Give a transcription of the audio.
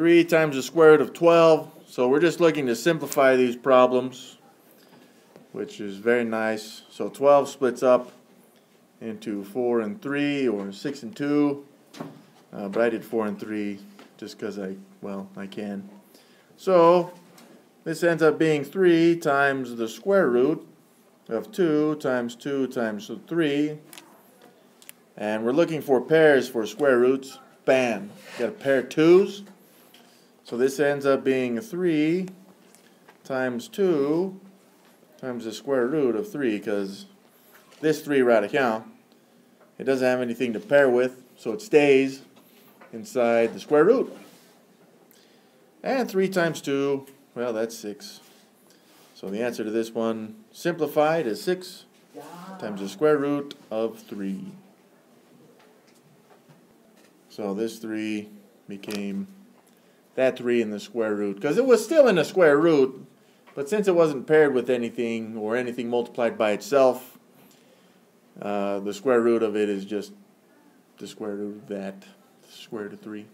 3 times the square root of 12. So we're just looking to simplify these problems, which is very nice. So 12 splits up into 4 and 3, or 6 and 2. Uh, but I did 4 and 3 just because I, well, I can. So this ends up being 3 times the square root of 2 times 2 times 3. And we're looking for pairs for square roots. Bam. Got a pair of 2's. So this ends up being 3 times 2 times the square root of 3 because this 3 right it doesn't have anything to pair with, so it stays inside the square root. And 3 times 2, well, that's 6. So the answer to this one, simplified, is 6 yeah. times the square root of 3. So this 3 became that 3 in the square root, because it was still in the square root, but since it wasn't paired with anything or anything multiplied by itself, uh, the square root of it is just the square root of that, square root of 3.